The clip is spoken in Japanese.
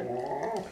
Oh.